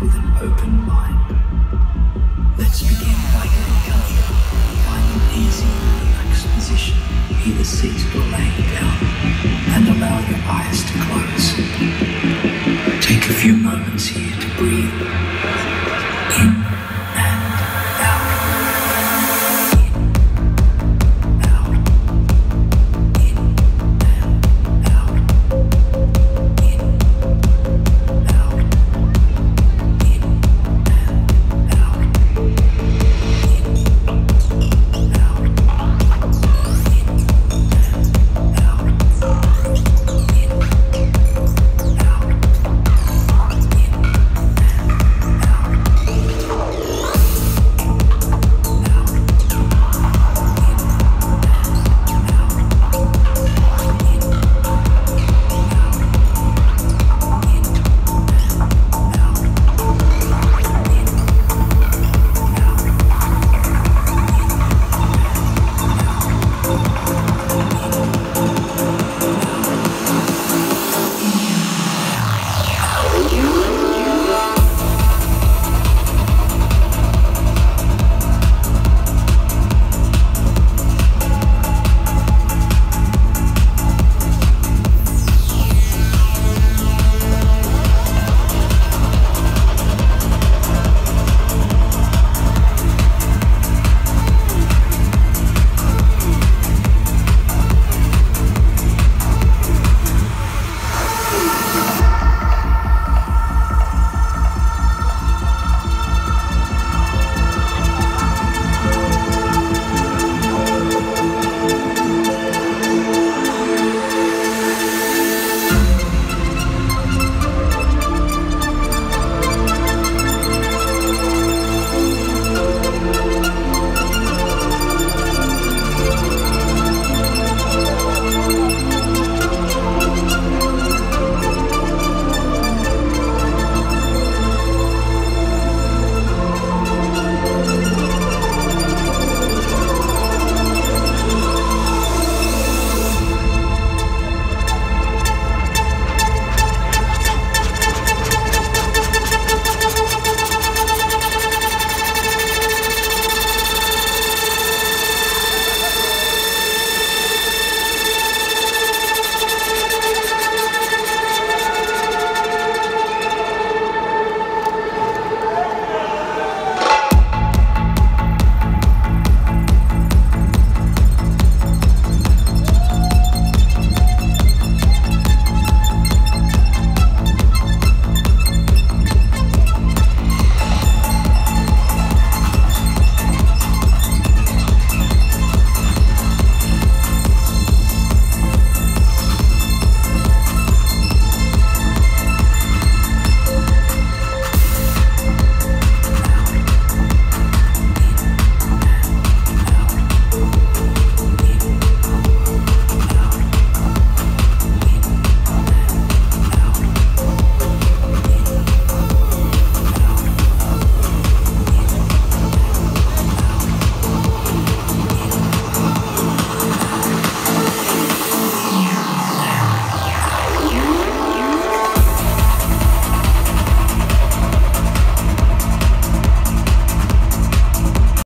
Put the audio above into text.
with an open mind. Let's begin by coming Find an easy, relaxed position, either seated or lay down, and allow your eyes to close. Take a few moments.